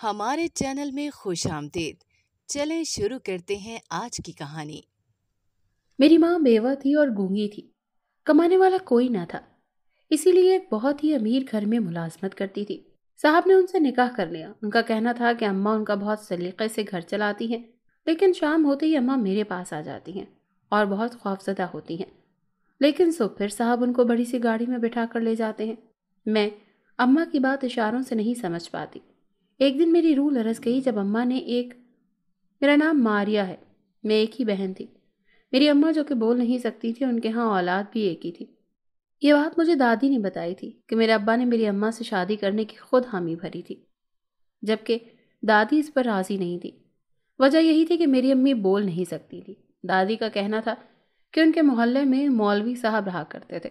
हमारे चैनल में खुश आमदेद चलें शुरू करते हैं आज की कहानी। मेरी माँ बेवा थी और गूँगी थी। कमाने वाला कोई ना था। इसीलिए एक बहुत ही अमीर घर में मुलाजमत करती थी। साहब ने उनसे निकाह कर लिया। उनका कहना था कि अम्मा उनका बहुत सलीके से घर चलाती हैं, लेकिन शाम होते ही अम्मा मेरे पास आ जाती हैं और बहुत खौफजदा होती हैं। लेकिन सो फिर साहब उनको बड़ी सी गाड़ी में बिठा कर ले जाते हैं। मैं अम्मा की बात इशारों से नहीं समझ पाती। एक दिन मेरी रूह लरस गई जब अम्मा ने एक, मेरा नाम मारिया है। मैं एक ही बहन थी। मेरी अम्मा जो कि बोल नहीं सकती थी, उनके यहाँ औलाद भी एक ही थी। ये बात मुझे दादी ने बताई थी कि मेरे अब्बा ने मेरी अम्मा से शादी करने की खुद हामी भरी थी, जबकि दादी इस पर राज़ी नहीं थी। वजह यही थी कि मेरी अम्मी बोल नहीं सकती थी। दादी का कहना था कि उनके मोहल्ले में मौलवी साहब रहा करते थे।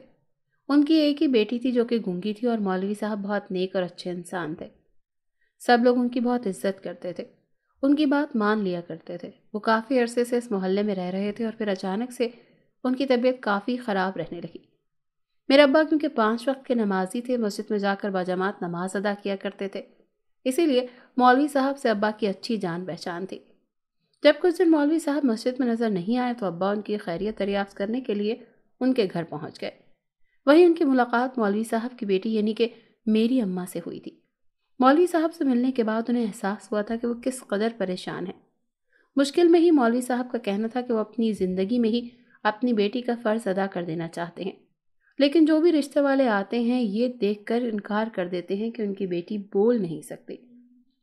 उनकी एक ही बेटी थी जो कि गूँगी थी और मौलवी साहब बहुत नेक और अच्छे इंसान थे। सब लोग उनकी बहुत इज़्ज़त करते थे। उनकी बात मान लिया करते थे। वो काफ़ी अरसे से इस मोहल्ले में रह रहे थे और फिर अचानक से उनकी तबीयत काफ़ी ख़राब रहने लगी। मेरे अब्बा क्योंकि पाँच वक्त के नमाजी थे, मस्जिद में जाकर बाजमात नमाज़ अदा किया करते थे। इसीलिए मौलवी साहब से अब्बा की अच्छी जान पहचान थी। जब कुछ दिन मौलवी साहब मस्जिद में नज़र नहीं आए तो अब्बा उनकी खैरियत दरियाफ्त करने के लिए उनके घर पहुँच गए। वहीं उनकी मुलाकात मौलवी साहब की बेटी यानी कि मेरी अम्मा से हुई थी। मौलवी साहब से मिलने के बाद उन्हें एहसास हुआ था कि वो किस कदर परेशान है। मुश्किल में ही मौलवी साहब का कहना था कि वो अपनी ज़िंदगी में ही अपनी बेटी का फ़र्ज़ अदा कर देना चाहते हैं। लेकिन जो भी रिश्ते वाले आते हैं, ये देखकर इनकार कर देते हैं कि उनकी बेटी बोल नहीं सकती,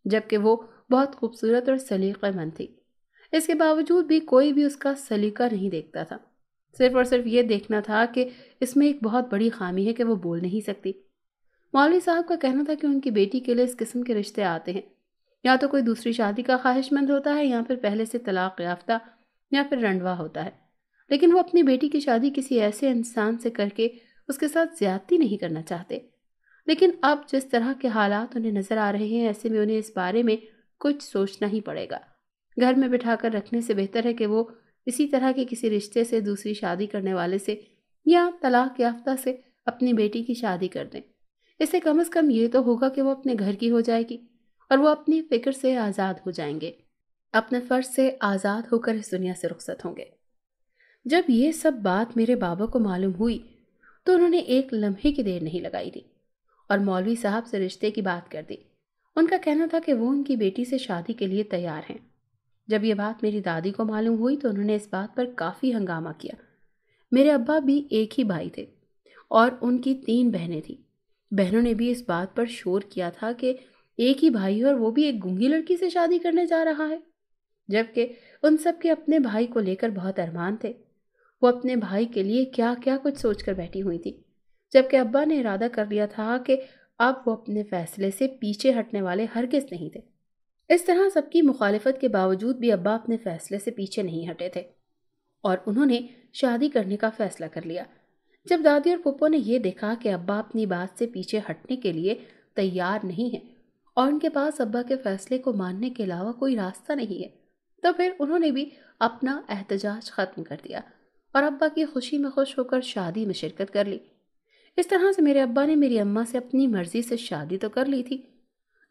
जबकि वो बहुत खूबसूरत और सलीक़ेमंद थी। इसके बावजूद भी कोई भी उसका सलीका नहीं देखता था। सिर्फ़ और सिर्फ़ ये देखना था कि इसमें एक बहुत बड़ी खामी है कि वो बोल नहीं सकती। मौलवी साहब का कहना था कि उनकी बेटी के लिए इस किस्म के रिश्ते आते हैं। या तो कोई दूसरी शादी का ख्वाहिशमंद होता है, या फिर पहले से तलाक याफ्ता, या फिर रंडवा होता है। लेकिन वो अपनी बेटी की शादी किसी ऐसे इंसान से करके उसके साथ ज्यादती नहीं करना चाहते। लेकिन अब जिस तरह के हालात उन्हें नज़र आ रहे हैं, ऐसे में उन्हें इस बारे में कुछ सोचना ही पड़ेगा। घर में बिठाकर रखने से बेहतर है कि वो इसी तरह के किसी रिश्ते से, दूसरी शादी करने वाले से, या तलाक याफ्ता से अपनी बेटी की शादी कर दें। इससे कम अज़ कम ये तो होगा कि वो अपने घर की हो जाएगी और वो अपनी फ़िक्र से आज़ाद हो जाएँगे। अपने फ़र्ज़ से आज़ाद होकर इस दुनिया से रुखसत होंगे। जब ये सब बात मेरे बाबा को मालूम हुई तो उन्होंने एक लम्हे की देर नहीं लगाई थी और मौलवी साहब से रिश्ते की बात कर दी। उनका कहना था कि वो उनकी बेटी से शादी के लिए तैयार हैं। जब ये बात मेरी दादी को मालूम हुई तो उन्होंने इस बात पर काफ़ी हंगामा किया। मेरे अब्बा भी एक ही भाई थे और उनकी तीन बहनें थीं। बहनों ने भी इस बात पर शोर किया था कि एक ही भाई और वो भी एक गूँगी लड़की से शादी करने जा रहा है। जबकि उन सब के अपने भाई को लेकर बहुत अरमान थे। वो अपने भाई के लिए क्या क्या कुछ सोचकर बैठी हुई थी। जबकि अब्बा ने इरादा कर लिया था कि अब वो अपने फैसले से पीछे हटने वाले हरगिज नहीं थे। इस तरह सबकी मुखालफत के बावजूद भी अब्बा अपने फैसले से पीछे नहीं हटे थे। और उन्होंने शादी करने का फैसला कर लिया। जब दादी और पुप्पो ने यह देखा कि अब्बा अपनी बात से पीछे हटने के लिए तैयार नहीं है और उनके पास अब्बा के फैसले को मानने के अलावा कोई रास्ता नहीं है तो फिर उन्होंने भी अपना एहतजाज ख़त्म कर दिया और अब्बा की खुशी में खुश होकर शादी में शिरकत कर ली। इस तरह से मेरे अब्बा ने मेरी अम्मा से अपनी मर्ज़ी से शादी तो कर ली थी,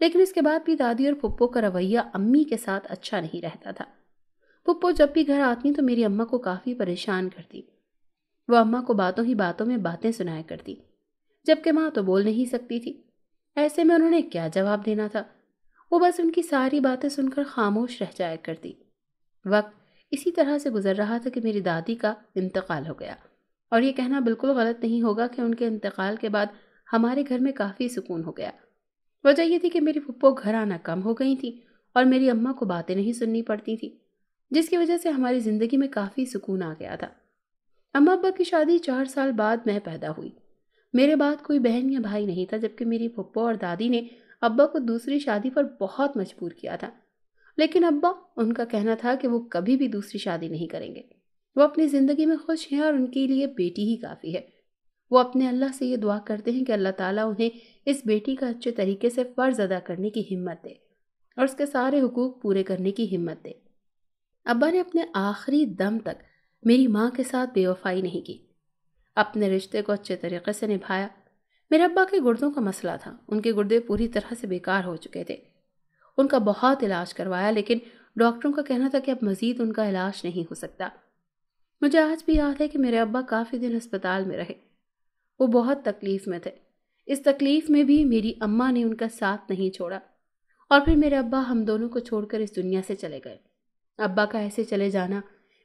लेकिन इसके बाद भी दादी और पुप्पो का रवैया अम्मी के साथ अच्छा नहीं रहता था। पुप्पो जब भी घर आती तो मेरी अम्मा को काफ़ी परेशान करती। वो अम्मा को बातों ही बातों में बातें सुनाया करती। जबकि माँ तो बोल नहीं सकती थी। ऐसे में उन्होंने क्या जवाब देना था? वो बस उनकी सारी बातें सुनकर खामोश रह जाया करती। वक्त इसी तरह से गुजर रहा था कि मेरी दादी का इंतकाल हो गया। और ये कहना बिल्कुल गलत नहीं होगा कि उनके इंतकाल के बाद हमारे घर में काफ़ी सुकून हो गया। वजह यह थी कि मेरी पप्पो घर आना कम हो गई थी और मेरी अम्मा को बातें नहीं सुननी पड़ती थी, जिसकी वजह से हमारी ज़िंदगी में काफ़ी सुकून आ गया था। अम्मा अब्बा की शादी चार साल बाद मैं पैदा हुई। मेरे बाद कोई बहन या भाई नहीं था, जबकि मेरी पप्पो और दादी ने अब्बा को दूसरी शादी पर बहुत मजबूर किया था। लेकिन अब्बा, उनका कहना था कि वो कभी भी दूसरी शादी नहीं करेंगे। वो अपनी ज़िंदगी में खुश हैं और उनके लिए बेटी ही काफ़ी है। वो अपने अल्लाह से ये दुआ करते हैं कि अल्लाह ताला उन्हें इस बेटी का अच्छे तरीके से फ़र्ज़ अदा करने की हिम्मत दे और उसके सारे हकूक़ पूरे करने की हिम्मत दे। अब्बा ने अपने आखिरी दम तक मेरी माँ के साथ बेवफाई नहीं की। अपने रिश्ते को अच्छे तरीके से निभाया। मेरे अब्बा के गुर्दों का मसला था। उनके गुर्दे पूरी तरह से बेकार हो चुके थे। उनका बहुत इलाज करवाया, लेकिन डॉक्टरों का कहना था कि अब मज़ीद उनका इलाज नहीं हो सकता। मुझे आज भी याद है कि मेरे अब्बा काफ़ी दिन अस्पताल में रहे। वो बहुत तकलीफ़ में थे। इस तकलीफ़ में भी मेरी अम्मा ने उनका साथ नहीं छोड़ा। और फिर मेरे अब्बा हम दोनों को छोड़कर इस दुनिया से चले गए। अब्बा का ऐसे चले जाना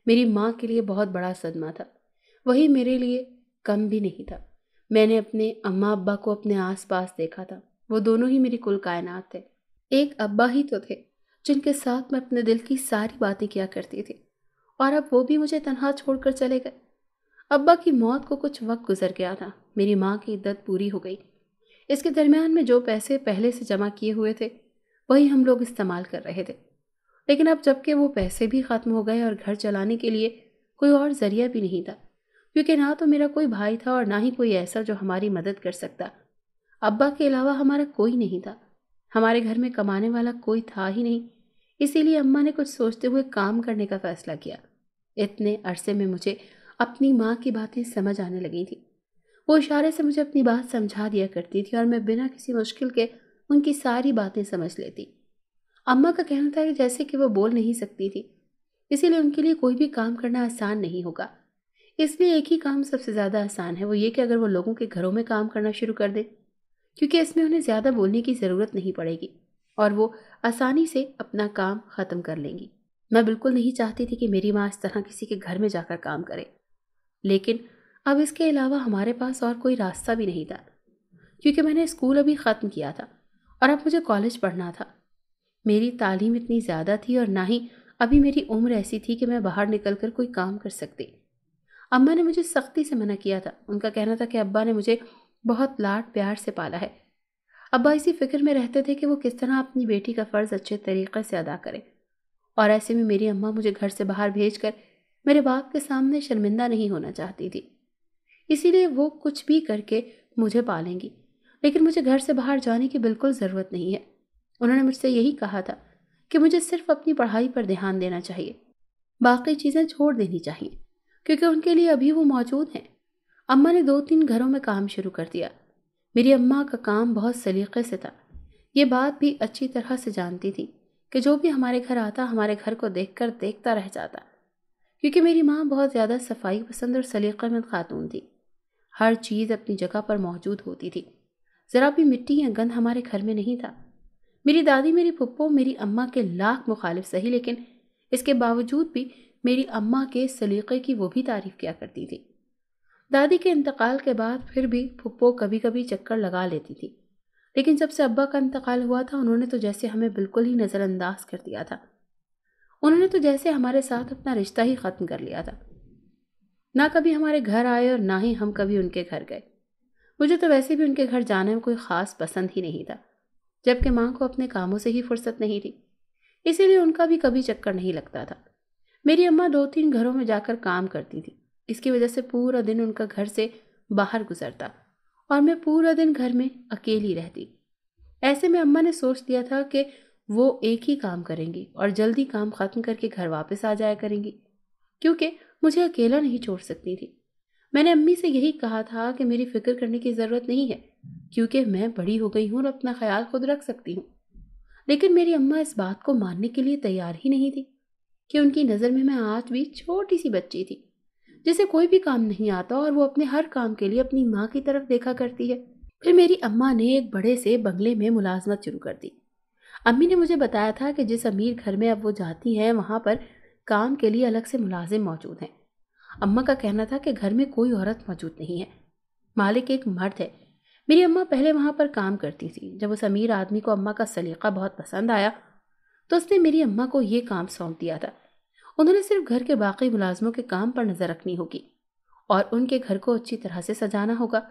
मेरी माँ के लिए बहुत बड़ा सदमा था। वही मेरे लिए कम भी नहीं था। मैंने अपने अम्मा अब्बा को अपने आस पास देखा था। वो दोनों ही मेरी कुल कायनात थे। एक अब्बा ही तो थे, जिनके साथ मैं अपने दिल की सारी बातें किया करती थी। और अब वो भी मुझे तनहा छोड़कर चले गए। अब्बा की मौत को कुछ वक्त गुजर गया था। मेरी माँ की इद्दत पूरी हो गई। इसके दरमियान में जो पैसे पहले से जमा किए हुए थे, वही हम लोग इस्तेमाल कर रहे थे। लेकिन अब जबकि वो पैसे भी ख़त्म हो गए और घर चलाने के लिए कोई और ज़रिया भी नहीं था, क्योंकि ना तो मेरा कोई भाई था और ना ही कोई ऐसा जो हमारी मदद कर सकता। अब्बा के अलावा हमारा कोई नहीं था। हमारे घर में कमाने वाला कोई था ही नहीं। इसीलिए अम्मा ने कुछ सोचते हुए काम करने का फैसला किया। इतने अरसे में मुझे अपनी माँ की बातें समझ आने लगी थी। वो इशारे से मुझे अपनी बात समझा दिया करती थी और मैं बिना किसी मुश्किल के उनकी सारी बातें समझ लेती। अम्मा का कहना था कि जैसे कि वो बोल नहीं सकती थी, इसीलिए उनके लिए कोई भी काम करना आसान नहीं होगा। इसलिए एक ही काम सबसे ज़्यादा आसान है, वो ये कि अगर वो लोगों के घरों में काम करना शुरू कर दे, क्योंकि इसमें उन्हें ज़्यादा बोलने की ज़रूरत नहीं पड़ेगी, और वो आसानी से अपना काम ख़त्म कर लेंगी। मैं बिल्कुल नहीं चाहती थी कि मेरी माँ इस तरह किसी के घर में जाकर काम करे, लेकिन अब इसके अलावा हमारे पास और कोई रास्ता भी नहीं था, क्योंकि मैंने स्कूल अभी ख़त्म किया था, और अब मुझे कॉलेज पढ़ना था। मेरी तालीम इतनी ज़्यादा थी और ना ही अभी मेरी उम्र ऐसी थी कि मैं बाहर निकल कर कोई काम कर सकती। अम्मा ने मुझे सख्ती से मना किया था। उनका कहना था कि अब्बा ने मुझे बहुत लाड प्यार से पाला है। अब्बा इसी फ़िक्र में रहते थे कि वो किस तरह अपनी बेटी का फ़र्ज़ अच्छे तरीके से अदा करे। और ऐसे में मेरी अम्मा मुझे घर से बाहर भेज कर मेरे बाप के सामने शर्मिंदा नहीं होना चाहती थी। इसीलिए वो कुछ भी करके मुझे पालेंगी, लेकिन मुझे घर से बाहर जाने की बिल्कुल ज़रूरत नहीं है। उन्होंने मुझसे यही कहा था कि मुझे सिर्फ़ अपनी पढ़ाई पर ध्यान देना चाहिए, बाकी चीज़ें छोड़ देनी चाहिए, क्योंकि उनके लिए अभी वो मौजूद हैं। अम्मा ने दो तीन घरों में काम शुरू कर दिया। मेरी अम्मा का काम बहुत सलीके से था। ये बात भी अच्छी तरह से जानती थी कि जो भी हमारे घर आता, हमारे घर को देखकर देखता रह जाता। क्योंकि मेरी माँ बहुत ज़्यादा सफ़ाई पसंद और सलीक़ामंद खातून थी। हर चीज़ अपनी जगह पर मौजूद होती थी। ज़रा भी मिट्टी या गंद हमारे घर में नहीं था। मेरी दादी, मेरी पुप्पो मेरी अम्मा के लाख मुखालिफ सही, लेकिन इसके बावजूद भी मेरी अम्मा के सलीक़े की वो भी तारीफ़ किया करती थी। दादी के इंतकाल के बाद फिर भी पुप्पो कभी कभी चक्कर लगा लेती थी। लेकिन जब से अब्बा का इंतकाल हुआ था, उन्होंने तो जैसे हमें बिल्कुल ही नज़रअंदाज कर दिया था। उन्होंने तो जैसे हमारे साथ अपना रिश्ता ही ख़त्म कर लिया था। ना कभी हमारे घर आए और ना ही हम कभी उनके घर गए। मुझे तो वैसे भी उनके घर जाने में कोई ख़ास पसंद ही नहीं था। जबकि माँ को अपने कामों से ही फुर्सत नहीं थी। इसीलिए उनका भी कभी चक्कर नहीं लगता था। मेरी अम्मा दो तीन घरों में जाकर काम करती थी। इसकी वजह से पूरा दिन उनका घर से बाहर गुजरता और मैं पूरा दिन घर में अकेली रहती। ऐसे में अम्मा ने सोच लिया था कि वो एक ही काम करेंगी और जल्दी काम ख़त्म करके घर वापस आ जाया करेंगी, क्योंकि मुझे अकेला नहीं छोड़ सकती थी। मैंने अम्मी से यही कहा था कि मेरी फ़िक्र करने की ज़रूरत नहीं है। क्योंकि मैं बड़ी हो गई हूँ और अपना ख्याल खुद रख सकती हूँ। लेकिन मेरी अम्मा इस बात को मानने के लिए तैयार ही नहीं थी कि उनकी नज़र में मैं आज भी छोटी सी बच्ची थी, जिसे कोई भी काम नहीं आता और वो अपने हर काम के लिए अपनी माँ की तरफ़ देखा करती है। फिर मेरी अम्मा ने एक बड़े से बंगले में मुलाजमत शुरू कर दी। अम्मी ने मुझे बताया था कि जिस अमीर घर में अब वो जाती हैं, वहाँ पर काम के लिए अलग से मुलाजिम मौजूद हैं। अम्मा का कहना था कि घर में कोई औरत मौजूद नहीं है। मालिक एक मर्द है मेरी अम्मा पहले वहाँ पर काम करती थी। जब उस अमीर आदमी को अम्मा का सलीका बहुत पसंद आया तो उसने मेरी अम्मा को ये काम सौंप दिया था। उन्होंने सिर्फ़ घर के बाकी मुलाजमों के काम पर नज़र रखनी होगी और उनके घर को अच्छी तरह से सजाना होगा,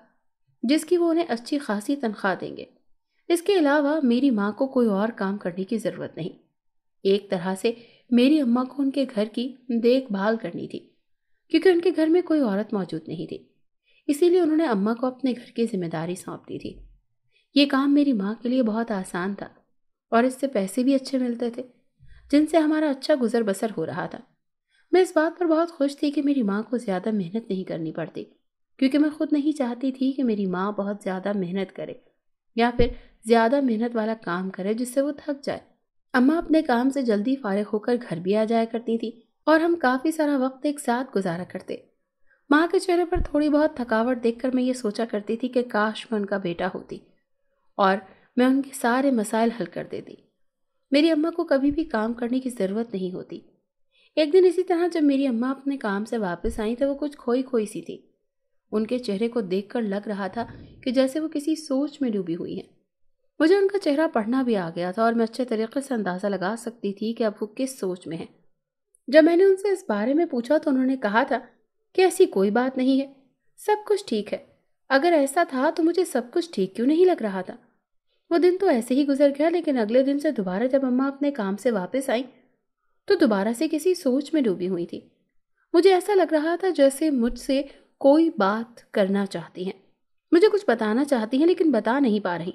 जिसकी वो उन्हें अच्छी खासी तनख्वाह देंगे। इसके अलावा मेरी माँ को कोई और काम करने की ज़रूरत नहीं। एक तरह से मेरी अम्मा को उनके घर की देखभाल करनी थी, क्योंकि उनके घर में कोई औरत मौजूद नहीं थी। इसीलिए उन्होंने अम्मा को अपने घर की ज़िम्मेदारी सौंप दी थी। ये काम मेरी माँ के लिए बहुत आसान था और इससे पैसे भी अच्छे मिलते थे, जिनसे हमारा अच्छा गुजर बसर हो रहा था। मैं इस बात पर बहुत खुश थी कि मेरी माँ को ज़्यादा मेहनत नहीं करनी पड़ती, क्योंकि मैं खुद नहीं चाहती थी कि मेरी माँ बहुत ज़्यादा मेहनत करे या फिर ज़्यादा मेहनत वाला काम करे जिससे वो थक जाए। अम्मा अपने काम से जल्दी फारिग होकर घर भी आ जाया करती थी और हम काफ़ी सारा वक्त एक साथ गुजारा करते। माँ के चेहरे पर थोड़ी बहुत थकावट देखकर मैं ये सोचा करती थी कि काश मैं उनका बेटा होती और मैं उनके सारे मसाइल हल कर देती। मेरी अम्मा को कभी भी काम करने की ज़रूरत नहीं होती। एक दिन इसी तरह जब मेरी अम्मा अपने काम से वापस आई तो वो कुछ खोई खोई सी थी। उनके चेहरे को देखकर लग रहा था कि जैसे वो किसी सोच में डूबी हुई हैं। मुझे उनका चेहरा पढ़ना भी आ गया था और मैं अच्छे तरीके से अंदाज़ा लगा सकती थी कि अब वो किस सोच में है। जब मैंने उनसे इस बारे में पूछा तो उन्होंने कहा था कि ऐसी कोई बात नहीं है। सब कुछ ठीक है। अगर ऐसा था तो मुझे सब कुछ ठीक क्यों नहीं लग रहा था? वो दिन तो ऐसे ही गुजर गया, लेकिन अगले दिन से दोबारा जब अम्मा अपने काम से वापस आई तो दोबारा से किसी सोच में डूबी हुई थी। मुझे ऐसा लग रहा था जैसे मुझसे कोई बात करना चाहती हैं। मुझे कुछ बताना चाहती हैं, लेकिन बता नहीं पा रही।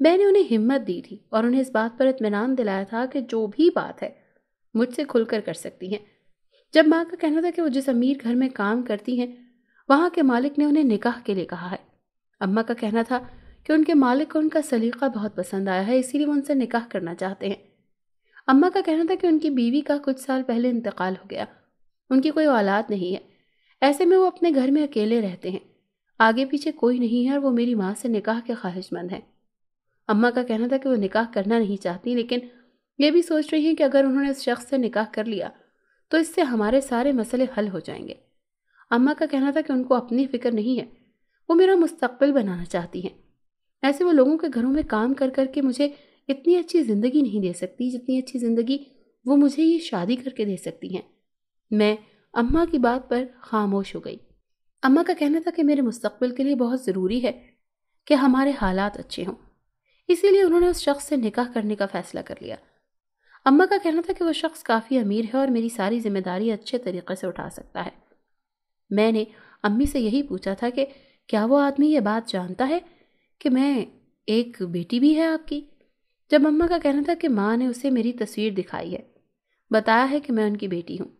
मैंने उन्हें हिम्मत दी थी और उन्हें इस बात पर इतमान दिलाया था कि जो भी बात है, मुझसे खुलकर कर सकती हैं। जब माँ का कहना था कि वो जिस अमीर घर में काम करती हैं, वहाँ के मालिक ने उन्हें निकाह के लिए कहा है। अम्मा का कहना था कि उनके मालिक को उनका सलीका बहुत पसंद आया है, इसीलिए वो उनसे निकाह करना चाहते हैं। अम्मा का कहना था कि उनकी बीवी का कुछ साल पहले इंतकाल हो गया। उनकी कोई औलाद नहीं है। ऐसे में वो अपने घर में अकेले रहते हैं। आगे पीछे कोई नहीं है और वो मेरी माँ से निकाह के ख्वाहिशमंद हैं। अम्मा का कहना था कि वो निकाह करना नहीं चाहती, लेकिन ये भी सोच रही हैं कि अगर उन्होंने उस शख्स से निकाह कर लिया तो इससे हमारे सारे मसले हल हो जाएँगे। अम्मा का कहना था कि उनको अपनी फ़िक्र नहीं है। वो मेरा मुस्तबिल बनाना चाहती हैं। ऐसे वो लोगों के घरों में काम कर कर के मुझे इतनी अच्छी ज़िंदगी नहीं दे सकती जितनी अच्छी ज़िंदगी वो मुझे ये शादी करके दे सकती हैं। मैं अम्मा की बात पर खामोश हो गई। अम्मा का कहना था कि मेरे मुस्तबिल के लिए बहुत ज़रूरी है कि हमारे हालात अच्छे हों। इसीलिए उन्होंने उस शख्स से निकाह करने का फैसला कर लिया। अम्मा का कहना था कि वह शख्स काफ़ी अमीर है और मेरी सारी ज़िम्मेदारी अच्छे तरीके से उठा सकता है। मैंने अम्मी से यही पूछा था कि, क्या वो आदमी ये बात जानता है कि मैं एक बेटी भी है आपकी? जब अम्मा का कहना था कि माँ ने उसे मेरी तस्वीर दिखाई है, बताया है कि मैं उनकी बेटी हूँ,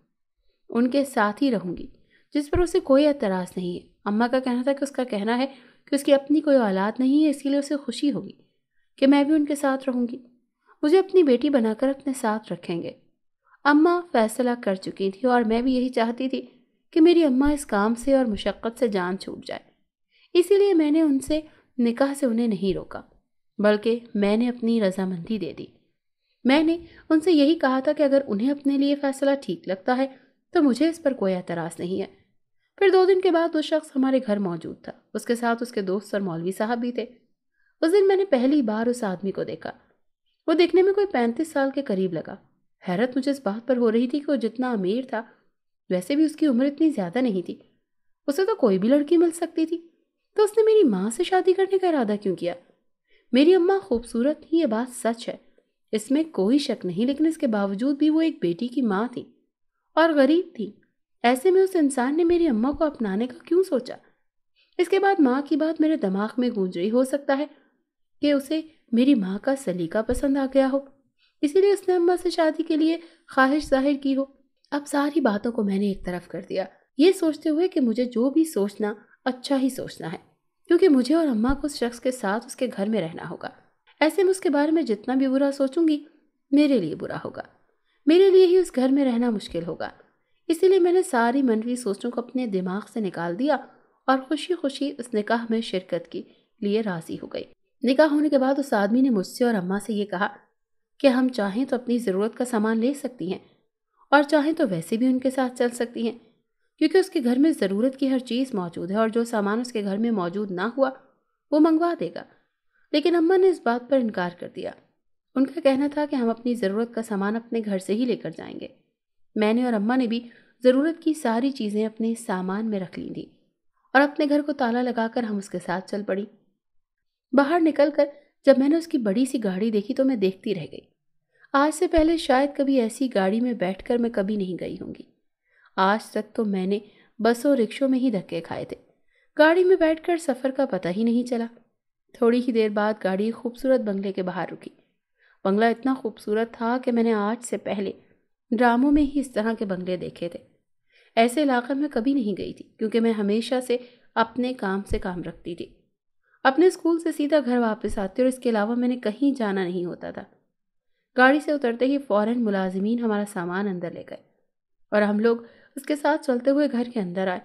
उनके साथ ही रहूँगी, जिस पर उसे कोई एतराज़ नहीं है। अम्मा का कहना था कि उसका कहना है कि उसकी अपनी कोई औलाद नहीं है इसीलिए उसे खुशी होगी कि मैं भी उनके साथ रहूँगी। मुझे अपनी बेटी बनाकर अपने साथ रखेंगे। अम्मा फैसला कर चुकी थी और मैं भी यही चाहती थी कि मेरी अम्मा इस काम से और मुशक्क़त से जान छूट जाए। इसीलिए मैंने उनसे निकाह से उन्हें नहीं रोका, बल्कि मैंने अपनी रजामंदी दे दी। मैंने उनसे यही कहा था कि अगर उन्हें अपने लिए फ़ैसला ठीक लगता है तो मुझे इस पर कोई एतराज़ नहीं है। फिर दो दिन के बाद वो शख्स हमारे घर मौजूद था। उसके साथ उसके दोस्त और मौलवी साहब भी थे। उस दिन मैंने पहली बार उस आदमी को देखा। वो देखने में कोई पैंतीस साल के करीब लगा। हैरत मुझे इस बात पर हो रही थी कि वो जितना अमीर था, वैसे भी उसकी उम्र इतनी ज़्यादा नहीं थी। उसे तो कोई भी लड़की मिल सकती थी। तो उसने मेरी माँ से शादी करने का इरादा क्यों किया? मेरी अम्मा खूबसूरत थी ये बात सच है। इसमें कोई शक नहीं, लेकिन इसके बावजूद भी वो एक बेटी की माँ थी और गरीब थी। ऐसे में उस इंसान ने मेरी अम्मा को अपनाने का क्यों सोचा? इसके बाद माँ की बात मेरे दिमाग में गूंज रही, हो सकता है कि उसे मेरी माँ का सलीका पसंद आ गया हो। इसीलिए उसने अम्मा से शादी के लिए ख्वाहिश ज़ाहिर की हो। अब सारी बातों को मैंने एक तरफ़ कर दिया। ये सोचते हुए कि मुझे जो भी सोचना अच्छा ही सोचना है, क्योंकि मुझे और अम्मा को उस शख्स के साथ उसके घर में रहना होगा। ऐसे में उसके बारे में जितना भी बुरा सोचूँगी, मेरे लिए बुरा होगा। मेरे लिए ही उस घर में रहना मुश्किल होगा। इसीलिए मैंने सारी मनवी सोचों को अपने दिमाग से निकाल दिया और खुशी खुशी उस निकाह में शिरकत की लिए राज़ी हो गई। निकाह होने के बाद उस आदमी ने मुझसे और अम्मा से ये कहा कि हम चाहें तो अपनी ज़रूरत का सामान ले सकती हैं और चाहें तो वैसे भी उनके साथ चल सकती हैं, क्योंकि उसके घर में ज़रूरत की हर चीज़ मौजूद है और जो सामान उसके घर में मौजूद ना हुआ, वो मंगवा देगा। लेकिन अम्मा ने इस बात पर इनकार कर दिया। उनका कहना था कि हम अपनी ज़रूरत का सामान अपने घर से ही लेकर जाएँगे। मैंने और अम्मा ने भी ज़रूरत की सारी चीज़ें अपने सामान में रख ली थी और अपने घर को ताला लगाकर हम उसके साथ चल पड़ी। बाहर निकलकर जब मैंने उसकी बड़ी सी गाड़ी देखी तो मैं देखती रह गई। आज से पहले शायद कभी ऐसी गाड़ी में बैठकर मैं कभी नहीं गई होंगी। आज तक तो मैंने बसों रिक्शों में ही धक्के खाए थे। गाड़ी में बैठकर सफ़र का पता ही नहीं चला। थोड़ी ही देर बाद गाड़ी खूबसूरत बंगले के बाहर रुकी। बंगला इतना खूबसूरत था कि मैंने आज से पहले ड्रामों में ही इस तरह के बंगले देखे थे। ऐसे इलाके में कभी नहीं गई थी, क्योंकि मैं हमेशा से अपने काम से काम रखती थी। अपने स्कूल से सीधा घर वापस आती और इसके अलावा मैंने कहीं जाना नहीं होता था। गाड़ी से उतरते ही फ़ौरन मुलाजमीन हमारा सामान अंदर ले गए और हम लोग उसके साथ चलते हुए घर के अंदर आए।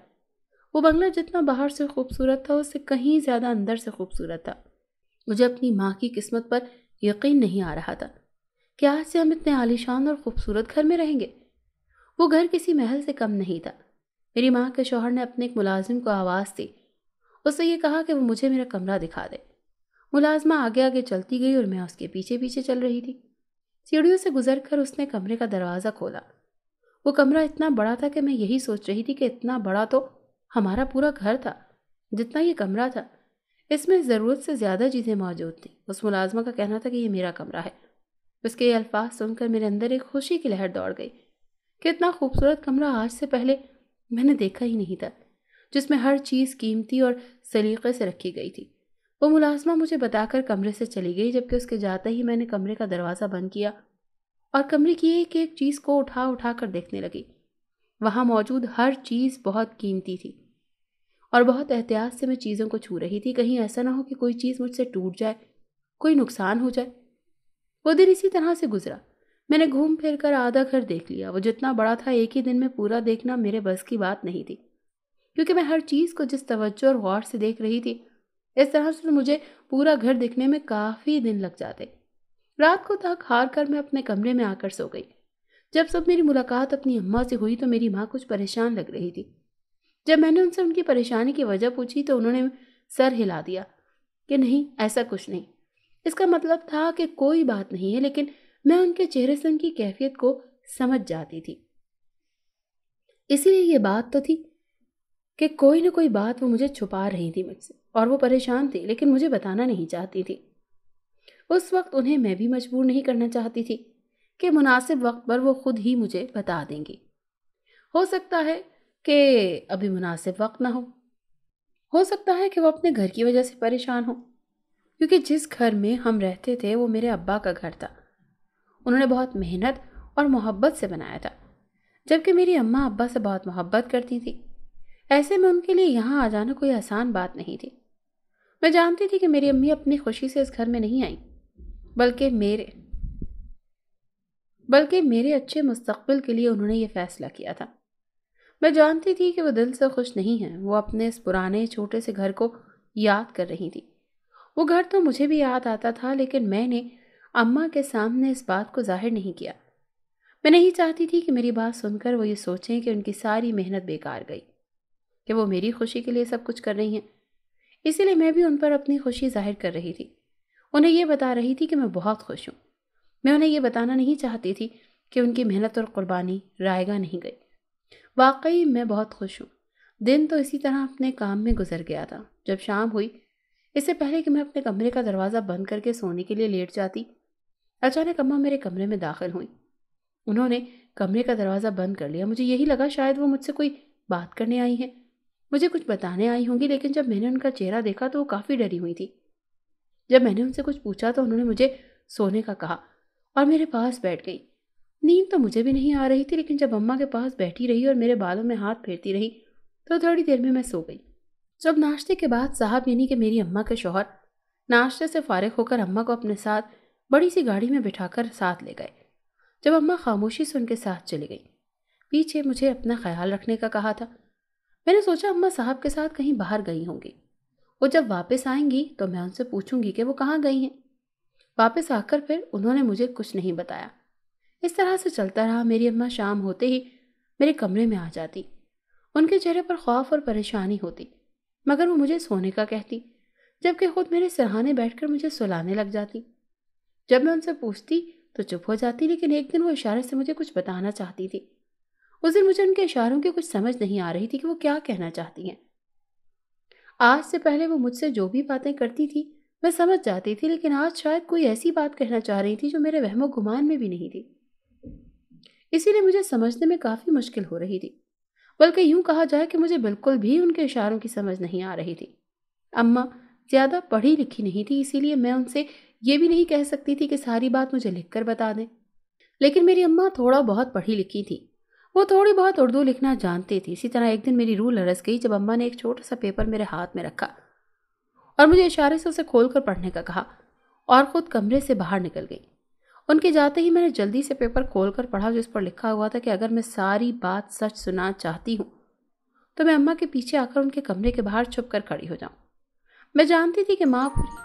वो बंगला जितना बाहर से खूबसूरत था, उससे कहीं ज़्यादा अंदर से खूबसूरत था। मुझे अपनी माँ की किस्मत पर यकीन नहीं आ रहा था कि आज से हम इतने आलिशान और खूबसूरत घर में रहेंगे। वो घर किसी महल से कम नहीं था। मेरी माँ के शोहर ने अपने एक मुलाजिम को आवाज़ दी उससे ये कहा कि वो मुझे मेरा कमरा दिखा दे। मुलाजमा आगे आगे चलती गई और मैं उसके पीछे पीछे चल रही थी। सीढ़ियों से गुजर कर उसने कमरे का दरवाज़ा खोला। वो कमरा इतना बड़ा था कि मैं यही सोच रही थी कि इतना बड़ा तो हमारा पूरा घर था, जितना ये कमरा था। इसमें ज़रूरत से ज़्यादा चीज़ें मौजूद थी। उस मुलाजमा का कहना था कि ये मेरा कमरा है। उसके ये अल्फाज सुनकर मेरे अंदर एक खुशी की लहर दौड़ गई कि इतना खूबसूरत कमरा आज से पहले मैंने देखा ही नहीं था। जिसमें हर चीज़ कीमती और सलीके से रखी गई थी। वो मुलाजमा मुझे बताकर कमरे से चली गई, जबकि उसके जाते ही मैंने कमरे का दरवाज़ा बंद किया और कमरे की एक एक चीज़ को उठा उठा कर देखने लगी। वहाँ मौजूद हर चीज़ बहुत कीमती थी और बहुत एहतियात से मैं चीज़ों को छू रही थी। कहीं ऐसा ना हो कि कोई चीज़ मुझसे टूट जाए, कोई नुकसान हो जाए। वो दिन इसी तरह से गुजरा। मैंने घूम फिर कर आधा घर देख लिया। वो जितना बड़ा था, एक ही दिन में पूरा देखना मेरे बस की बात नहीं थी। क्योंकि मैं हर चीज़ को जिस तवज्जो और गौर से देख रही थी, इस तरह से तो मुझे पूरा घर दिखने में काफ़ी दिन लग जाते। रात को थक हार कर मैं अपने कमरे में आकर सो गई। जब सब मेरी मुलाकात अपनी अम्मा से हुई तो मेरी माँ कुछ परेशान लग रही थी। जब मैंने उनसे उनकी परेशानी की वजह पूछी तो उन्होंने सर हिला दिया कि नहीं, ऐसा कुछ नहीं। इसका मतलब था कि कोई बात नहीं है, लेकिन मैं उनके चेहरे से उनकी कैफियत को समझ जाती थी। इसीलिए ये बात तो थी कि कोई ना कोई बात वो मुझे छुपा रही थी मुझसे, और वो परेशान थी, लेकिन मुझे बताना नहीं चाहती थी। उस वक्त उन्हें मैं भी मजबूर नहीं करना चाहती थी कि मुनासिब वक्त पर वो खुद ही मुझे बता देंगी। हो सकता है कि अभी मुनासिब वक्त ना हो। हो सकता है कि वो अपने घर की वजह से परेशान हो, क्योंकि जिस घर में हम रहते थे, वो मेरे अब्बा का घर था। उन्होंने बहुत मेहनत और मोहब्बत से बनाया था, जबकि मेरी अम्मा अब्बा से बहुत मोहब्बत करती थी। ऐसे में उनके लिए यहाँ आ जाना कोई आसान बात नहीं थी। मैं जानती थी कि मेरी अम्मी अपनी खुशी से इस घर में नहीं आई, बल्कि मेरे बल्कि मेरे अच्छे मुस्तकबिल के लिए उन्होंने ये फैसला किया था। मैं जानती थी कि वो दिल से खुश नहीं हैं, वो अपने इस पुराने छोटे से घर को याद कर रही थी। वो घर तो मुझे भी याद आता था, लेकिन मैंने अम्मा के सामने इस बात को ज़ाहिर नहीं किया। मैं नहीं चाहती थी कि मेरी बात सुनकर वो ये सोचें कि उनकी सारी मेहनत बेकार गई। कि वो मेरी खुशी के लिए सब कुछ कर रही हैं। इसीलिए मैं भी उन पर अपनी खुशी ज़ाहिर कर रही थी। उन्हें यह बता रही थी कि मैं बहुत खुश हूँ। मैं उन्हें यह बताना नहीं चाहती थी कि उनकी मेहनत और कुर्बानी रायगा नहीं गई। वाकई मैं बहुत खुश हूँ। दिन तो इसी तरह अपने काम में गुजर गया था। जब शाम हुई, इससे पहले कि मैं अपने कमरे का दरवाज़ा बंद करके सोने के लिए लेट जाती, अचानक अम्मा मेरे कमरे में दाखिल हुई। उन्होंने कमरे का दरवाज़ा बंद कर लिया। मुझे यही लगा शायद वो मुझसे कोई बात करने आई हैं। मुझे कुछ बताने आई होंगी, लेकिन जब मैंने उनका चेहरा देखा तो वो काफ़ी डरी हुई थी। जब मैंने उनसे कुछ पूछा तो उन्होंने मुझे सोने का कहा और मेरे पास बैठ गई। नींद तो मुझे भी नहीं आ रही थी, लेकिन जब अम्मा के पास बैठी रही और मेरे बालों में हाथ फेरती रही तो थोड़ी देर में मैं सो गई। जब नाश्ते के बाद साहब यानी कि मेरी अम्मा के शोहर नाश्ते से फारिग होकर अम्मा को अपने साथ बड़ी सी गाड़ी में बिठाकर साथ ले गए। जब अम्मा खामोशी से उनके साथ चली गई, पीछे मुझे अपना ख्याल रखने का कहा था। मैंने सोचा अम्मा साहब के साथ कहीं बाहर गई होंगी। वो जब वापस आएँगी तो मैं उनसे पूछूँगी कि वो कहाँ गई हैं। वापस आकर फिर उन्होंने मुझे कुछ नहीं बताया। इस तरह से चलता रहा, मेरी अम्मा शाम होते ही मेरे कमरे में आ जाती। उनके चेहरे पर खौफ और परेशानी होती, मगर वो मुझे सोने का कहती, जबकि खुद मेरे सराहने बैठकर मुझे सुलाने लग जाती। जब मैं उनसे पूछती तो चुप हो जाती, लेकिन एक दिन वो इशारे से मुझे कुछ बताना चाहती थी। उस दिन मुझे उनके इशारों की कुछ समझ नहीं आ रही थी कि वो क्या कहना चाहती हैं। आज से पहले वो मुझसे जो भी बातें करती थी, मैं समझ जाती थी, लेकिन आज शायद कोई ऐसी बात कहना चाह रही थी जो मेरे वहमो गुमान में भी नहीं थी। इसीलिए मुझे समझने में काफ़ी मुश्किल हो रही थी। बल्कि यूँ कहा जाए कि मुझे बिल्कुल भी उनके इशारों की समझ नहीं आ रही थी। अम्मा ज़्यादा पढ़ी लिखी नहीं थी, इसीलिए मैं उनसे ये भी नहीं कह सकती थी कि सारी बात मुझे लिखकर बता दें। लेकिन मेरी अम्मा थोड़ा बहुत पढ़ी लिखी थी। वो थोड़ी बहुत उर्दू लिखना जानती थी। इसी तरह एक दिन मेरी रूह लरस गई जब अम्मा ने एक छोटा सा पेपर मेरे हाथ में रखा और मुझे इशारे से उसे खोल कर पढ़ने का कहा और ख़ुद कमरे से बाहर निकल गई। उनके जाते ही मैंने जल्दी से पेपर खोलकर पढ़ा जिस पर लिखा हुआ था कि अगर मैं सारी बात सच सुना चाहती हूँ तो मैं अम्मा के पीछे आकर उनके कमरे के बाहर छुप कर खड़ी हो जाऊँ। मैं जानती थी कि माँ पूरी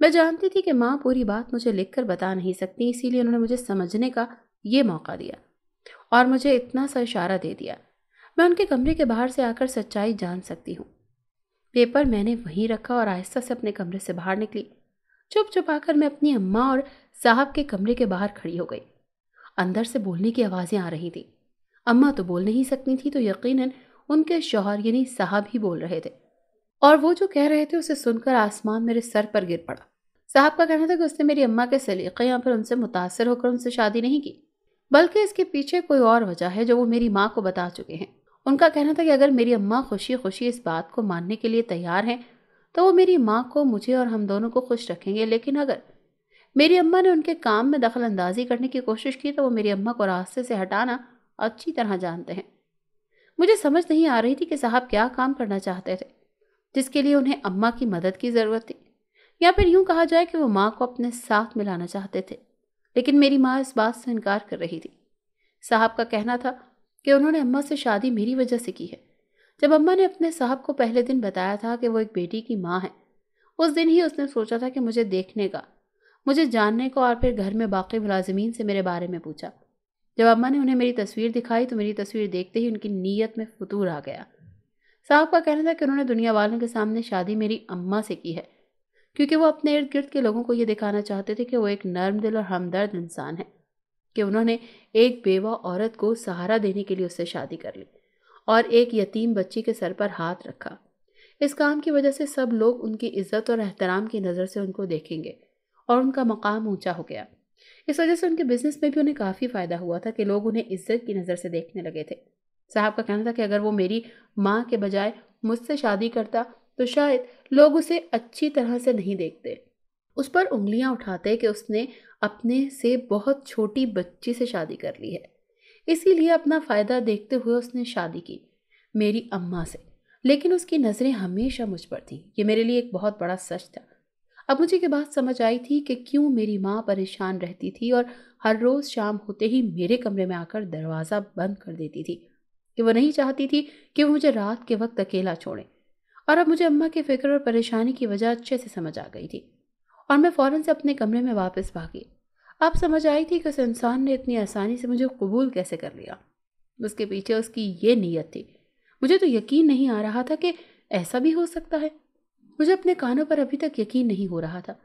मैं जानती थी कि माँ पूरी बात मुझे लिखकर बता नहीं सकती, इसीलिए उन्होंने मुझे समझने का ये मौका दिया और मुझे इतना सा इशारा दे दिया। मैं उनके कमरे के बाहर से आकर सच्चाई जान सकती हूँ। पेपर मैंने वहीं रखा और आहिस्ता से अपने कमरे से बाहर निकली। चुप चुप आकर मैं अपनी अम्मा और साहब के कमरे के बाहर खड़ी हो गई। अंदर से बोलने की आवाज़ें आ रही थी। अम्मा तो बोल नहीं सकती थी तो यकीनन उनके शौहर यानी साहब ही बोल रहे थे। और वो जो कह रहे थे उसे सुनकर आसमान मेरे सर पर गिर पड़ा। साहब का कहना था कि उसने मेरी अम्मा के सलीके या फिर उनसे मुतासर होकर उनसे शादी नहीं की। बल्कि इसके पीछे कोई और वजह है जो वो मेरी माँ को बता चुके हैं। उनका कहना था कि अगर मेरी अम्मा खुशी खुशी इस बात को मानने के लिए तैयार हैं तो वो मेरी माँ को, मुझे और हम दोनों को खुश रखेंगे। लेकिन अगर मेरी अम्मा ने उनके काम में दखल अंदाजी करने की कोशिश की तो वो मेरी अम्मा को रास्ते से हटाना अच्छी तरह जानते हैं। मुझे समझ नहीं आ रही थी कि साहब क्या काम करना चाहते थे, जिसके लिए उन्हें अम्मा की मदद की ज़रूरत थी, या फिर यूँ कहा जाए कि वो माँ को अपने साथ मिलाना चाहते थे। लेकिन मेरी माँ इस बात से इनकार कर रही थी। साहब का कहना था कि उन्होंने अम्मा से शादी मेरी वजह से की है। जब अम्मा ने अपने साहब को पहले दिन बताया था कि वो एक बेटी की माँ है, उस दिन ही उसने सोचा था कि मुझे देखने का, मुझे जानने को और फिर घर में बाकी मुलाजमीन से मेरे बारे में पूछा। जब अम्मा ने उन्हें मेरी तस्वीर दिखाई तो मेरी तस्वीर देखते ही उनकी नीयत में फतूर आ गया। साहब का कहना था कि उन्होंने दुनिया वालों के सामने शादी मेरी अम्मा से की है। क्योंकि वो अपने इर्द गिर्द के लोगों को ये दिखाना चाहते थे कि वो एक नर्म दिल और हमदर्द इंसान है, कि उन्होंने एक बेवा औरत को सहारा देने के लिए उससे शादी कर ली और एक यतीम बच्ची के सर पर हाथ रखा। इस काम की वजह से सब लोग उनकी इज़्ज़त और एहतराम की नज़र से उनको देखेंगे और उनका मकाम ऊँचा हो गया। इस वजह से उनके बिज़नेस में भी उन्हें काफ़ी फ़ायदा हुआ था कि लोग उन्हें इज़्ज़त की नज़र से देखने लगे थे। साहब का कहना था कि अगर वो मेरी माँ के बजाय मुझसे शादी करता तो शायद लोग उसे अच्छी तरह से नहीं देखते। उस पर उंगलियाँ उठाते कि उसने अपने से बहुत छोटी बच्ची से शादी कर ली है। इसीलिए अपना फ़ायदा देखते हुए उसने शादी की, मेरी अम्मा से। लेकिन उसकी नज़रें हमेशा मुझ पर थीं। ये मेरे लिए एक बहुत बड़ा सच था। अब मुझे ये बात समझ आई थी कि क्यों मेरी माँ परेशान रहती थी और हर रोज़ शाम होते ही मेरे कमरे में आकर दरवाज़ा बंद कर देती थी कि वो नहीं चाहती थी कि वो मुझे रात के वक्त अकेला छोड़े। और अब मुझे अम्मा की फ़िक्र और परेशानी की वजह अच्छे से समझ आ गई थी। और मैं फ़ौरन से अपने कमरे में वापस भागी। अब समझ आई थी कि उस इंसान ने इतनी आसानी से मुझे कबूल कैसे कर लिया। उसके पीछे उसकी ये नीयत थी। मुझे तो यकीन नहीं आ रहा था कि ऐसा भी हो सकता है। मुझे अपने कानों पर अभी तक यकीन नहीं हो रहा था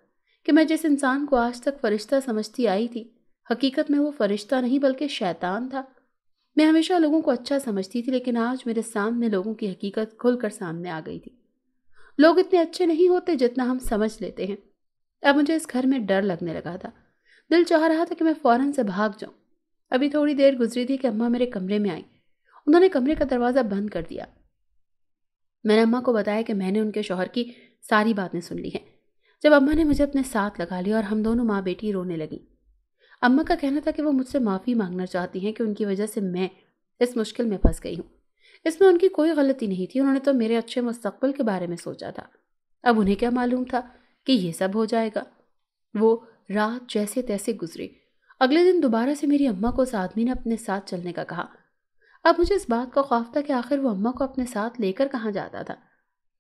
कि मैं जिस इंसान को आज तक फरिश्ता समझती आई थी, हकीकत में वो फरिश्ता नहीं बल्कि शैतान था। मैं हमेशा लोगों को अच्छा समझती थी, लेकिन आज मेरे सामने लोगों की हकीकत खुलकर सामने आ गई थी। लोग इतने अच्छे नहीं होते जितना हम समझ लेते हैं। अब मुझे इस घर में डर लगने लगा था। दिल चाह रहा था कि मैं फ़ौरन से भाग जाऊँ। अभी थोड़ी देर गुजरी थी कि अम्मा मेरे कमरे में आई। उन्होंने कमरे का दरवाज़ा बंद कर दिया। मैंने अम्मा को बताया कि मैंने उनके शोहर की सारी बातें सुन ली हैं। जब अम्मा ने मुझे अपने साथ लगा लिया और हम दोनों माँ बेटी रोने लगी अम्मा का कहना था कि वो मुझसे माफ़ी मांगना चाहती हैं कि उनकी वजह से मैं इस मुश्किल में फंस गई हूँ। इसमें उनकी कोई गलती नहीं थी। उन्होंने तो मेरे अच्छे मुस्तकबिल के बारे में सोचा था। अब उन्हें क्या मालूम था कि ये सब हो जाएगा। वो रात जैसे तैसे गुजरी। अगले दिन दोबारा से मेरी अम्मा को उस आदमी ने अपने साथ चलने का कहा। अब मुझे इस बात का खौफ था कि आखिर वो अम्मा को अपने साथ लेकर कहाँ जाता था?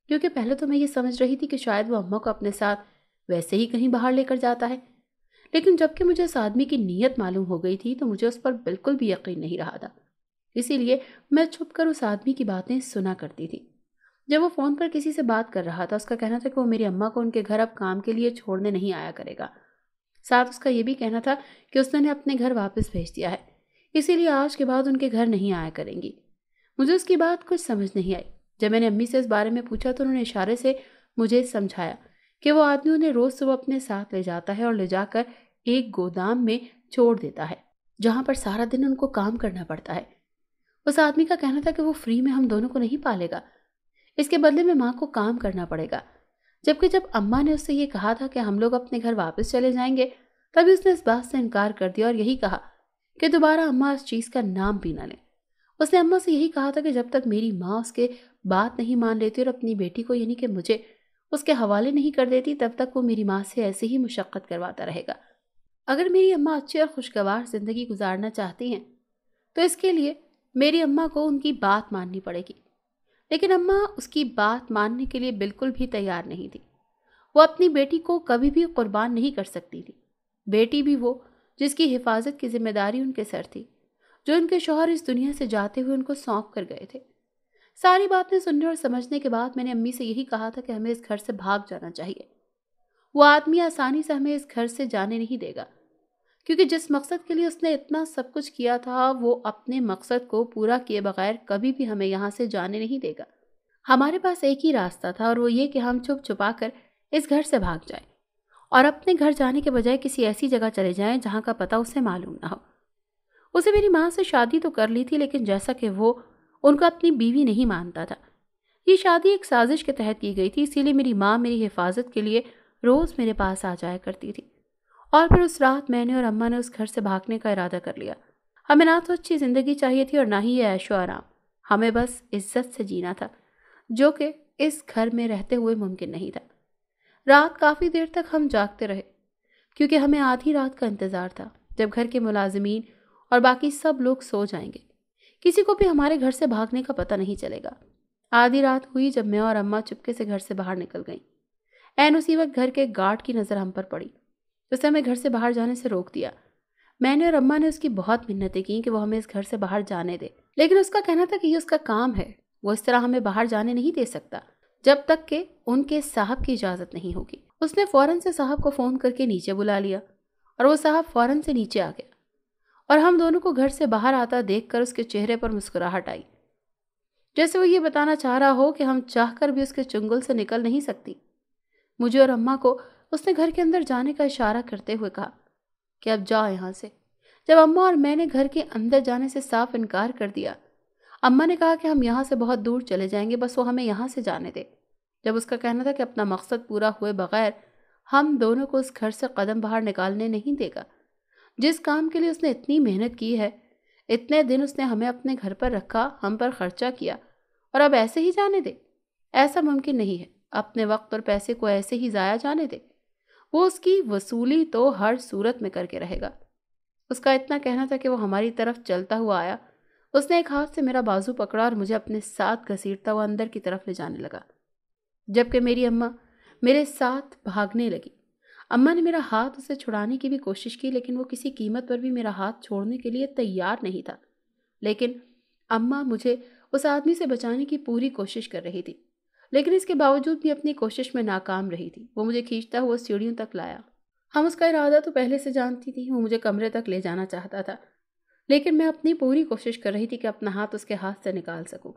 क्योंकि पहले तो मैं ये समझ रही थी कि शायद वो अम्मा को अपने साथ वैसे ही कहीं बाहर लेकर जाता है। लेकिन जबकि मुझे उस आदमी की नीयत मालूम हो गई थी तो मुझे उस पर बिल्कुल भी यकीन नहीं रहा था। इसीलिए मैं छुप कर उस आदमी की बातें सुना करती थी। जब वो फ़ोन पर किसी से बात कर रहा था, उसका कहना था कि वो मेरी अम्मा को उनके घर अब काम के लिए छोड़ने नहीं आया करेगा। साथ उसका ये भी कहना था कि उसने अपने घर वापस भेज दिया है। इसीलिए आज के बाद उनके घर नहीं आया करेंगी। मुझे उसकी बात कुछ समझ नहीं आई। जब मैंने अम्मी से इस बारे में पूछा तो उन्होंने इशारे से मुझे समझाया कि वो आदमी उन्हें रोज़ सुबह अपने साथ ले जाता है और ले जाकर एक गोदाम में छोड़ देता है, जहाँ पर सारा दिन उनको काम करना पड़ता है। उस आदमी का कहना था कि वो फ्री में हम दोनों को नहीं पालेगा। इसके बदले में माँ को काम करना पड़ेगा। जबकि जब अम्मा ने उससे ये कहा था कि हम लोग अपने घर वापस चले जाएँगे, तभी उसने इस बात से इनकार कर दिया और यही कहा कि दोबारा अम्मा इस चीज़ का नाम भी ना लें। उसने अम्मा से यही कहा था कि जब तक मेरी माँ उसके बात नहीं मान लेती और अपनी बेटी को यानी कि मुझे उसके हवाले नहीं कर देती, तब तक वो मेरी माँ से ऐसे ही मुशक्क़त करवाता रहेगा। अगर मेरी अम्मा अच्छी और खुशगवार ज़िंदगी गुजारना चाहती हैं तो इसके लिए मेरी अम्मा को उनकी बात माननी पड़ेगी। लेकिन अम्मा उसकी बात मानने के लिए बिल्कुल भी तैयार नहीं थी। वो अपनी बेटी को कभी भी कुर्बान नहीं कर सकती थी। बेटी भी वो जिसकी हिफाजत की ज़िम्मेदारी उनके सर थी, जो उनके शोहर इस दुनिया से जाते हुए उनको सौंप कर गए थे। सारी बातें सुनने और समझने के बाद मैंने अम्मी से यही कहा था कि हमें इस घर से भाग जाना चाहिए। वो आदमी आसानी से हमें इस घर से जाने नहीं देगा। क्योंकि जिस मकसद के लिए उसने इतना सब कुछ किया था, वो अपने मकसद को पूरा किए बगैर कभी भी हमें यहाँ से जाने नहीं देगा। हमारे पास एक ही रास्ता था और वो ये कि हम छुप छुपा कर इस घर से भाग जाएँ और अपने घर जाने के बजाय किसी ऐसी जगह चले जाएँ जहाँ का पता उसे मालूम ना हो। उसे मेरी माँ से शादी तो कर ली थी, लेकिन जैसा कि वो उनको अपनी बीवी नहीं मानता था। ये शादी एक साजिश के तहत की गई थी, इसीलिए मेरी माँ मेरी हिफाजत के लिए रोज़ मेरे पास आ जाया करती थी। और फिर उस रात मैंने और अम्मा ने उस घर से भागने का इरादा कर लिया। हमें ना तो अच्छी ज़िंदगी चाहिए थी और ना ही ये ऐशो आराम। हमें बस इज़्ज़त से जीना था, जो कि इस घर में रहते हुए मुमकिन नहीं था। रात काफ़ी देर तक हम जागते रहे, क्योंकि हमें आधी रात का इंतज़ार था, जब घर के मुलाजमीन और बाकी सब लोग सो जाएँगे। किसी को भी हमारे घर से भागने का पता नहीं चलेगा। आधी रात हुई जब मैं और अम्मा चुपके से घर से बाहर निकल गई। एन उसी वक्त घर के गार्ड की नज़र हम पर पड़ी। उसने हमें घर से बाहर जाने से रोक दिया। मैंने और अम्मा ने उसकी बहुत मिन्नतें की कि वो हमें इस घर से बाहर जाने दे। लेकिन उसका कहना था कि ये उसका काम है। वो इस तरह हमें बाहर जाने नहीं दे सकता, जब तक कि उनके साहब की इजाज़त नहीं होगी। उसने फ़ौरन से साहब को फ़ोन करके नीचे बुला लिया और वो साहब फ़ौरन से नीचे आ गया और हम दोनों को घर से बाहर आता देखकर उसके चेहरे पर मुस्कुराहट आई। जैसे वो ये बताना चाह रहा हो कि हम चाहकर भी उसके चुंगल से निकल नहीं सकती। मुझे और अम्मा को उसने घर के अंदर जाने का इशारा करते हुए कहा कि अब जाओ यहाँ से। जब अम्मा और मैंने घर के अंदर जाने से साफ़ इनकार कर दिया, अम्मा ने कहा कि हम यहाँ से बहुत दूर चले जाएँगे, बस वो हमें यहाँ से जाने दे। जब उसका कहना था कि अपना मकसद पूरा हुए बगैर, हम दोनों को उस घर से कदम बाहर निकालने नहीं देगा। जिस काम के लिए उसने इतनी मेहनत की है, इतने दिन उसने हमें अपने घर पर रखा, हम पर खर्चा किया, और अब ऐसे ही जाने दे। ऐसा मुमकिन नहीं है। अपने वक्त और पैसे को ऐसे ही ज़ाया जाने दे। वो उसकी वसूली तो हर सूरत में करके रहेगा। उसका इतना कहना था कि वो हमारी तरफ़ चलता हुआ आया। उसने एक हाथ से मेरा बाजू पकड़ा और मुझे अपने साथ घसीटता हुआ अंदर की तरफ़ ले जाने लगा। जबकि मेरी अम्मा मेरे साथ भागने लगी। अम्मा ने मेरा हाथ उसे छुड़ाने की भी कोशिश की, लेकिन वो किसी कीमत पर भी मेरा हाथ छोड़ने के लिए तैयार नहीं था। लेकिन अम्मा मुझे उस आदमी से बचाने की पूरी कोशिश कर रही थी। लेकिन इसके बावजूद भी अपनी कोशिश में नाकाम रही थी। वो मुझे खींचता हुआ सीढ़ियों तक लाया। हम उसका इरादा तो पहले से जानती थी, वो मुझे कमरे तक ले जाना चाहता था। लेकिन मैं अपनी पूरी कोशिश कर रही थी कि अपना हाथ उसके हाथ से निकाल सकूँ।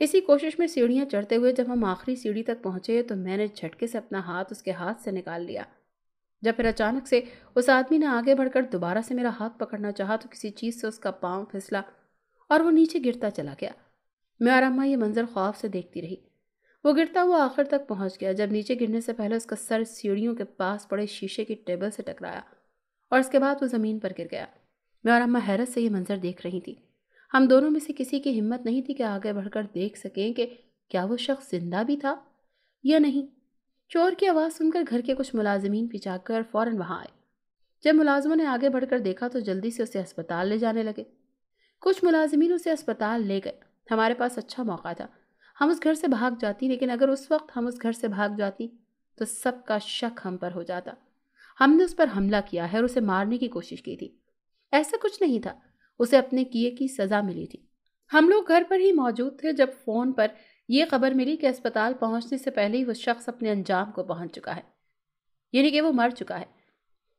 इसी कोशिश में सीढ़ियाँ चढ़ते हुए जब हम आखिरी सीढ़ी तक पहुँचे तो मैंने झटके से अपना हाथ उसके हाथ से निकाल लिया। जब फिर अचानक से उस आदमी ने आगे बढ़कर दोबारा से मेरा हाथ पकड़ना चाहा तो किसी चीज़ से उसका पाँव फिसला और वो नीचे गिरता चला गया। मैं अम्मा ये मंजर ख्वाब से देखती रही। वो गिरता हुआ आखिर तक पहुँच गया, जब नीचे गिरने से पहले उसका सर सीढ़ियों के पास पड़े शीशे की टेबल से टकराया और उसके बाद वो ज़मीन पर गिर गया। मैं और अम्मा हैरत से ये मंजर देख रही थी। हम दोनों में से किसी की हिम्मत नहीं थी कि आगे बढ़कर देख सकें कि क्या वो शख्स ज़िंदा भी था या नहीं। चोर की आवाज़ सुनकर घर के कुछ मुलाजमीन पिछाकर फ़ौरन वहाँ आए। जब मुलाजमों ने आगे बढ़कर देखा तो जल्दी से उसे अस्पताल ले जाने लगे। कुछ मुलाजमीन उसे अस्पताल ले गए। हमारे पास अच्छा मौका था। हम उस घर से भाग जाती, लेकिन अगर उस वक्त हम उस घर से भाग जाती तो सबका शक हम पर हो जाता। हमने उस पर हमला किया है और उसे मारने की कोशिश की थी। ऐसा कुछ नहीं था। उसे अपने किए की सज़ा मिली थी। हम लोग घर पर ही मौजूद थे जब फ़ोन पर यह खबर मिली कि अस्पताल पहुँचने से पहले ही वो शख्स अपने अंजाम को पहुँच चुका है। यानी कि वो मर चुका है।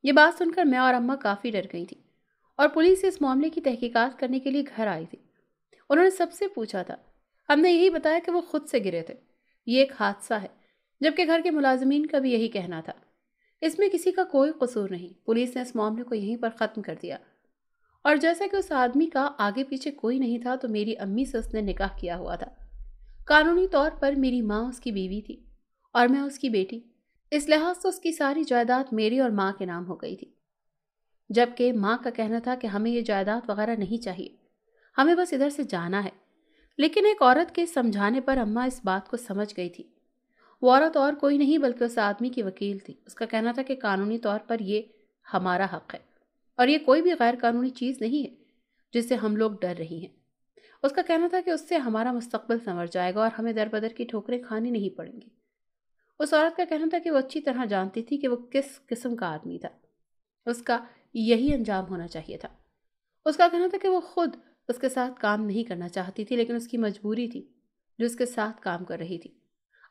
ये बात सुनकर मैं और अम्मा काफ़ी डर गई थी और पुलिस इस मामले की तहकीकात करने के लिए घर आई थी। उन्होंने सबसे पूछा था हमने यही बताया कि वो खुद से गिरे थे। ये एक हादसा है, जबकि घर के मुलाजमीन का भी यही कहना था। इसमें किसी का कोई कसूर नहीं। पुलिस ने इस मामले को यहीं पर ख़त्म कर दिया। और जैसा कि उस आदमी का आगे पीछे कोई नहीं था तो मेरी अम्मी से उसने निकाह किया हुआ था। कानूनी तौर पर मेरी माँ उसकी बीवी थी और मैं उसकी बेटी। इस लिहाज से उसकी सारी जायदाद मेरी और माँ के नाम हो गई थी। जबकि माँ का कहना था कि हमें ये जायदाद वगैरह नहीं चाहिए। हमें बस इधर से जाना है। लेकिन एक औरत के समझाने पर अम्मा इस बात को समझ गई थी। वो औरत और कोई नहीं, बल्कि उस आदमी की वकील थी। उसका कहना था कि कानूनी तौर पर ये हमारा हक है और ये कोई भी गैर कानूनी चीज़ नहीं है जिससे हम लोग डर रही हैं। उसका कहना था कि उससे हमारा मुस्तकबिल संवर जाएगा और हमें दर बदर की ठोकरें खानी नहीं पड़ेंगी। उस औरत का कहना था कि वो अच्छी तरह जानती थी कि वो किस किस्म का आदमी था। उसका यही अंजाम होना चाहिए था। उसका कहना था कि वो खुद उसके साथ काम नहीं करना चाहती थी, लेकिन उसकी मजबूरी थी जो उसके साथ काम कर रही थी।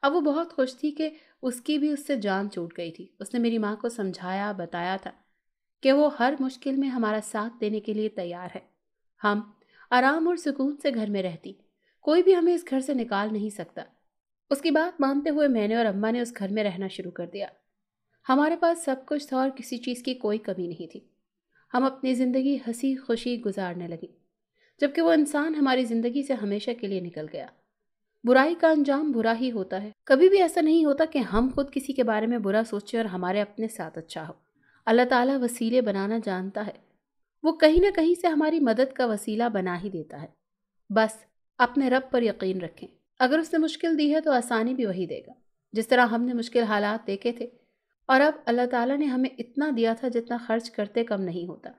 अब वो बहुत खुश थी कि उसकी भी उससे जान छूट गई थी। उसने मेरी माँ को समझाया, बताया था कि वो हर मुश्किल में हमारा साथ देने के लिए तैयार है। हम आराम और सुकून से घर में रहती, कोई भी हमें इस घर से निकाल नहीं सकता। उसकी बात मानते हुए मैंने और अम्मा ने उस घर में रहना शुरू कर दिया। हमारे पास सब कुछ था और किसी चीज़ की कोई कमी नहीं थी। हम अपनी ज़िंदगी हँसी खुशी गुजारने लगी। जबकि वो इंसान हमारी ज़िंदगी से हमेशा के लिए निकल गया। बुराई का अंजाम बुरा ही होता है। कभी भी ऐसा नहीं होता कि हम खुद किसी के बारे में बुरा सोचें और हमारे अपने साथ अच्छा हो। अल्लाह ताला वसीले बनाना जानता है। वो कहीं ना कहीं से हमारी मदद का वसीला बना ही देता है। बस, अपने रब पर यकीन रखें। अगर उसने मुश्किल दी है तो आसानी भी वही देगा। जिस तरह हमने मुश्किल हालात देखे थे। और अब अल्लाह ताला ने हमें इतना दिया था जितना खर्च करते कम नहीं होता।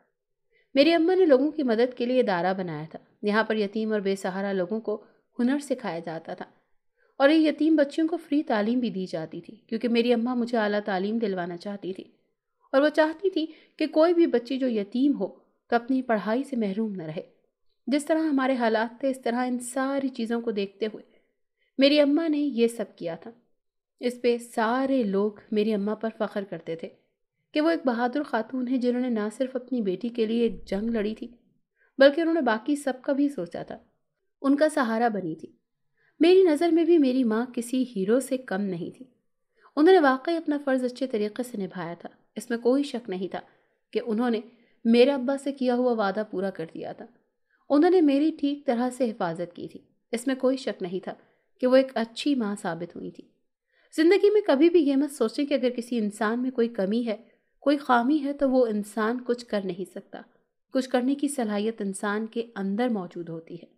मेरी अम्मा ने लोगों की मदद के लिए दारा बनाया था। यहाँ पर यतीम और बेसहारा लोगों को हुनर सिखाया जाता था। और ये यतीम बच्चियों को फ्री तालीम भी दी जाती थी, क्योंकि मेरी अम्मा मुझे आला तालीम दिलवाना चाहती थी। और वो चाहती थी कि कोई भी बच्ची जो यतीम हो तो अपनी पढ़ाई से महरूम न रहे। जिस तरह हमारे हालात थे, इस तरह इन सारी चीज़ों को देखते हुए मेरी अम्मा ने ये सब किया था। इस पे सारे लोग मेरी अम्मा पर फ़ख्र करते थे। कि वो एक बहादुर खातून है जिन्होंने ना सिर्फ़ अपनी बेटी के लिए एक जंग लड़ी थी, बल्कि उन्होंने बाकी सबका भी सोचा था। उनका सहारा बनी थी। मेरी नज़र में भी मेरी माँ किसी हीरो से कम नहीं थी। उन्होंने वाकई अपना फ़र्ज़ अच्छे तरीके से निभाया था। इसमें कोई शक नहीं था कि उन्होंने मेरे अब्बा से किया हुआ वादा पूरा कर दिया था। उन्होंने मेरी ठीक तरह से हिफाजत की थी। इसमें कोई शक नहीं था कि वो एक अच्छी माँ साबित हुई थी। ज़िंदगी में कभी भी ये मत सोचें कि अगर किसी इंसान में कोई कमी है कोई खामी है तो वो इंसान कुछ कर नहीं सकता। कुछ करने की सलाहियत इंसान के अंदर मौजूद होती है।